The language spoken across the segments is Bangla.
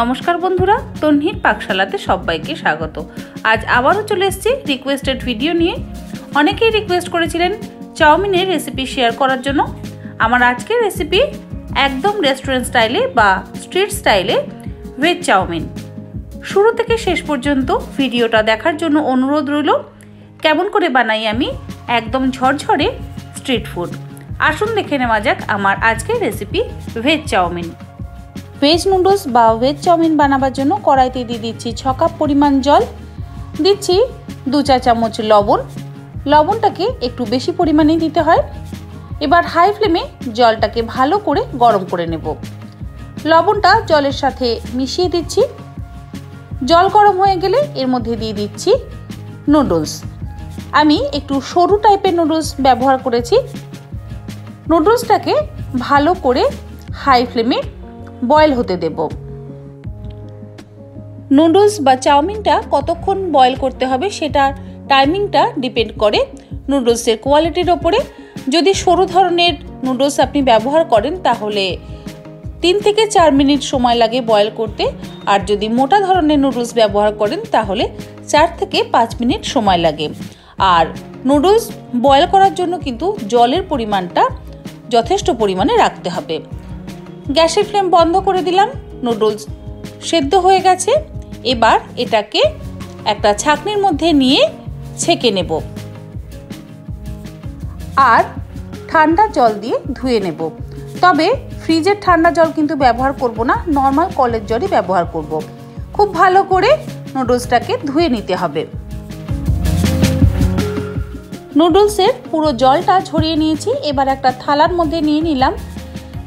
নমস্কার বন্ধুরা, তন্হির পাকশালাতে সবাইকে স্বাগত। আজ আবারও চলে এসেছি রিকোয়েস্টেড ভিডিও নিয়ে। অনেকেই রিকোয়েস্ট করেছিলেন চাউমিনের রেসিপি শেয়ার করার জন্য। আমার আজকের রেসিপি একদম রেস্টুরেন্ট স্টাইলে বা স্ট্রিট স্টাইলে ভেজ চাউমিন। শুরু থেকে শেষ পর্যন্ত ভিডিওটা দেখার জন্য অনুরোধ রইল, কেমন করে বানাই আমি একদম ঝরঝরে স্ট্রিট ফুড আসুন দেখে নেওয়া যাক আমার আজকের recipe veg chow mein. Veg noodles বা ভেজ চাউমিন বানাবার জন্য কড়াইতে দিয়ে দিচ্ছি ছ কাপ পরিমাণ জল। দিচ্ছি দু চা চামচ লবণ। লবণটাকে একটু বেশি পরিমাণে দিতে হয়। এবার হাই ফ্লেমে জলটাকে ভালো করে গরম করে নেব। লবণটা জলের সাথে মিশিয়ে দিচ্ছি। জল গরম হয়ে গেলে এর মধ্যে দিয়ে দিচ্ছি নুডলস। আমি একটু সরু টাইপের নুডলস ব্যবহার করেছি। নুডলসটাকে ভালো করে হাই ফ্লেমে বয়েল হতে দেব। নুডলস বা চাউমিনটা কতক্ষণ বয়েল করতে হবে সেটার টাইমিংটা ডিপেন্ড করে নুডলসের কোয়ালিটির ওপরে। যদি সরু ধরনের নুডলস আপনি ব্যবহার করেন তাহলে তিন থেকে চার মিনিট সময় লাগে বয়েল করতে। আর যদি মোটা ধরনের নুডলস ব্যবহার করেন তাহলে চার থেকে পাঁচ মিনিট সময় লাগে। আর নুডলস বয়েল করার জন্য কিন্তু জলের পরিমাণটা যথেষ্ট পরিমাণে রাখতে হবে। গ্যাসের ফ্লেম বন্ধ করে দিলাম, নুডলস সেদ্ধ হয়ে গেছে। এবার এটাকে একটা ছাকনির মধ্যে নিয়ে ছেঁকে নেব। আর ঠান্ডা জল দিয়ে ধুয়ে নেব। তবে ফ্রিজের ঠান্ডা জল কিন্তু ব্যবহার করব না, নর্মাল কলের জলই ব্যবহার করব। খুব ভালো করে নুডলসটাকে ধুয়ে নিতে হবে। নুডলসের পুরো জলটা ছড়িয়ে নিয়েছি, এবার একটা থালার মধ্যে নিয়ে নিলাম।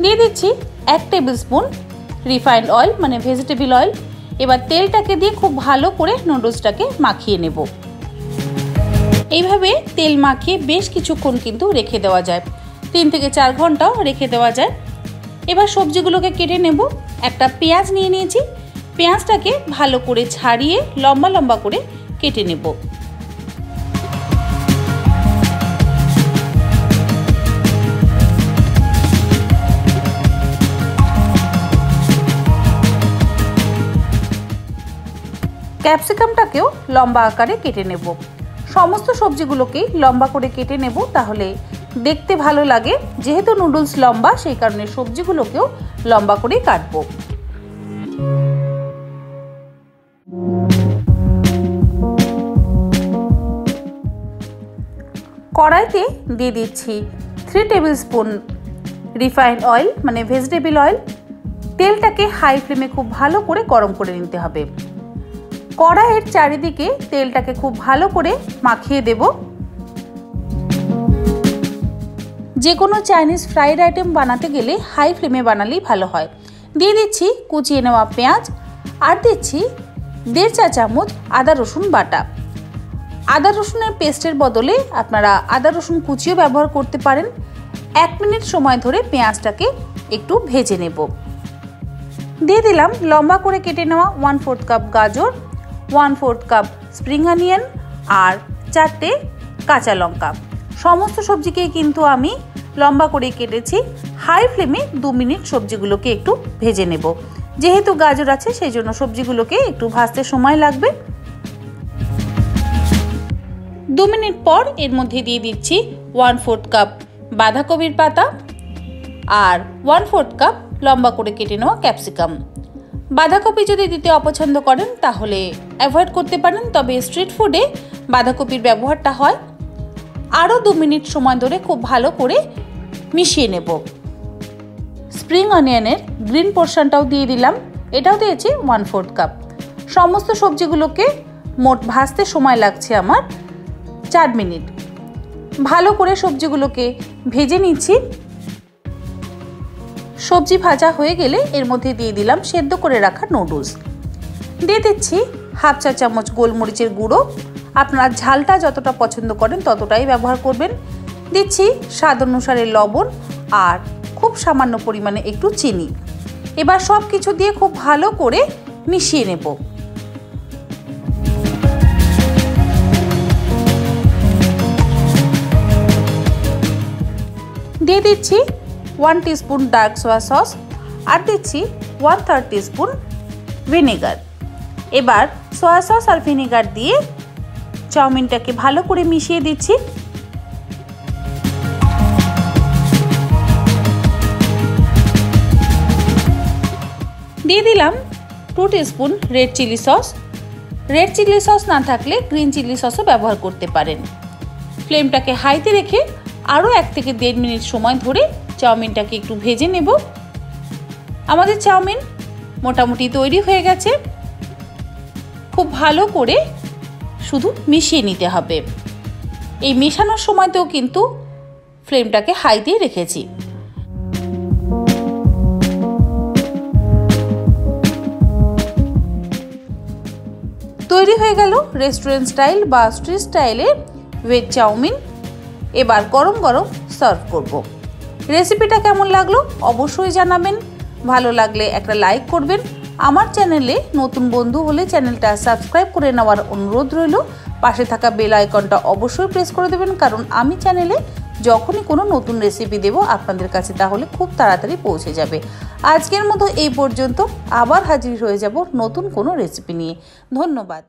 দিয়ে দিচ্ছি এক টেবিল স্পুন রিফাইন্ড অয়েল মানে ভেজিটেবল অয়েল এবার তেলটাকে দিয়ে খুব ভালো করে নুডলসটাকে মাখিয়ে নেব। এইভাবে তেল মাখিয়ে বেশ কিছুক্ষণ কিন্তু রেখে দেওয়া যায়। তিন থেকে চার ঘন্টাও রেখে দেওয়া যায়। এবার সবজিগুলোকে কেটে নেব। একটা পেঁয়াজ নিয়ে নিয়েছি। পেঁয়াজটাকে ভালো করে ছাড়িয়ে লম্বা লম্বা করে কেটে নেব। ক্যাপসিকামটাকেও লম্বা আকারে কেটে নেব। সমস্ত সবজিগুলোকেই লম্বা করে কেটে নেব, তাহলে দেখতে ভালো লাগে। যেহেতু নুডলস লম্বা, সেই কারণে সবজিগুলোকেও লম্বা করেই কাটবো। কড়াইতে দিয়ে দিচ্ছি three tablespoon refined oil মানে ভেজিটেবল অয়েল তেলটাকে হাই ফ্লেমে খুব ভালো করে গরম করে নিতে হবে। কড়াইয়ের চারিদিকে তেলটাকে খুব ভালো করে মাখিয়ে দেব। যে কোনো চাইনিজ ফ্রাইড আইটেম বানাতে গেলে হাই ফ্লেমে বানালেই ভালো হয়। দিয়ে দিচ্ছি কুচিয়ে নেওয়া পেঁয়াজ আর দিচ্ছি দেড় চা চামচ আদা রসুন বাটা। আদা রসুনের পেস্টের বদলে আপনারা আদা রসুন কুচিও ব্যবহার করতে পারেন। এক মিনিট সময় ধরে পেঁয়াজটাকে একটু ভেজে নেব। দিয়ে দিলাম লম্বা করে কেটে নেওয়া ওয়ান ফোর্থ কাপ গাজর one fourth cup spring onion আর চারটে কাঁচা লঙ্কা। সমস্ত সবজিকেই কিন্তু আমি লম্বা করে কেটেছি। হাই ফ্লেমে দু মিনিট সবজিগুলোকে একটু ভেজে নেব। যেহেতু গাজর আছে, সেই জন্য সবজিগুলোকে একটু ভাজতে সময় লাগবে। দু মিনিট পর এর মধ্যে দিয়ে দিচ্ছি ওয়ান ফোর্থ কাপ বাঁধাকপির পাতা আর ওয়ান ফোর্থ কাপ লম্বা করে কেটে নেওয়া ক্যাপসিকাম। বাঁধাকপি যদি দিতে অপছন্দ করেন, তাহলে অ্যাভয়েড করতে পারেন, তবে স্ট্রিট ফুডে বাঁধাকপির ব্যবহারটা হয়। আরও দু মিনিট সময় ধরে খুব ভালো করে মিশিয়ে নেব। স্প্রিং অনিয়নের গ্রিন পোর্শনটাও দিয়ে দিলাম। এটাও দিয়েছি ওয়ান ফোর্থ কাপ সমস্ত সবজিগুলোকে মোট ভাজতে সময় লাগছে আমার চার মিনিট। ভালো করে সবজিগুলোকে ভেজে নিচ্ছি। সবজি ভাজা হয়ে গেলে এর মধ্যে দিয়ে দিলাম সেদ্ধ করে রাখা নুডলস দিয়ে দিচ্ছি হাফ চা চামচ গোলমরিচের গুঁড়ো। আপনারা ঝালটা যতটা পছন্দ করেন ততটাই ব্যবহার করবেন। দিচ্ছি স্বাদ অনুসারে লবণ আর খুব সামান্য পরিমাণে একটু চিনি। এবার সব কিছু দিয়ে খুব ভালো করে মিশিয়ে নেব। দিয়ে দিচ্ছি one teaspoon dark soya sauce আর দিচ্ছি ওয়ান থার্ড টিস্পুন ভিনেগার। এবার সয়া সস আর ভিনেগার দিয়ে চাউমিনটাকে ভালো করে মিশিয়ে দিচ্ছি। দিয়ে দিলাম two spoon red chilli sauce. Red chilli sauce না থাকলে গ্রিন চিলি সসও ব্যবহার করতে পারেন। ফ্লেমটাকে হাইতে রেখে আরও এক থেকে দেড় মিনিট সময় ধরে চাউমিনটাকে একটু ভেজে নেব। আমাদের চাউমিন মোটামুটি তৈরি হয়ে গেছে। খুব ভালো করে শুধু মিশিয়ে নিতে হবে। এই মেশানোর সময়তেও কিন্তু ফ্লেমটাকে হাইতেই রেখেছি। তৈরি হয়ে গেল রেস্টুরেন্ট স্টাইল বা স্ট্রিট স্টাইলে ভেজ চাউমিন। এবার গরম গরম সার্ভ করব। রেসিপিটা কেমন লাগল অবশ্যই জানাবেন। ভালো লাগলে একটা লাইক করবেন। আমার চ্যানেলে নতুন বন্ধু হলে চ্যানেলটা সাবস্ক্রাইব করে নেওয়ার অনুরোধ রইল। পাশে থাকা বেল আইকনটা অবশ্যই প্রেস করে দেবেন, কারণ আমি চ্যানেলে যখনই কোনো নতুন রেসিপি দেব আপনাদের কাছে তাহলে খুব তাড়াতাড়ি পৌঁছে যাবে। আজকের মতো এই পর্যন্ত আবার হাজির হয়ে যাব নতুন কোনো রেসিপি নিয়ে। ধন্যবাদ।